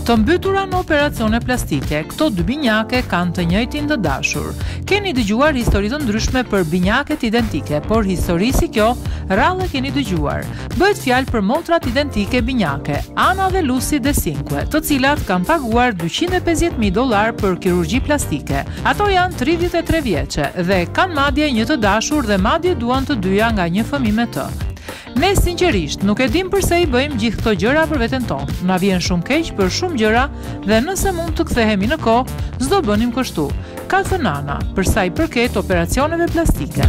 Të mbytura në operacione plastike, këto dy binjake kanë të njëjtin të dashur. Keni dëgjuar histori të ndryshme për binjaket identike, por histori si kjo, rrallë keni dëgjuar. Bëhet fjalë për motrat identike binjake, Ana dhe Lucy de Cinque, të cilat kanë paguar 250.000 dollarë për kirurgji plastike, Ato janë tridhjetë e tre vjeçe dhe kanë madje një të dashur dhe madje duan të dyja nga një fëmijë me të. Ne sinqerisht nuk e dimë përse i bëjmë gjithë këto gjëra për veten tonë. Na vjen shumë keq për shumë gjëra dhe nëse mund të kthehemi në kohë, s'do bënim kështu, ka thënë Ana, për sa i përket operacioneve plastike.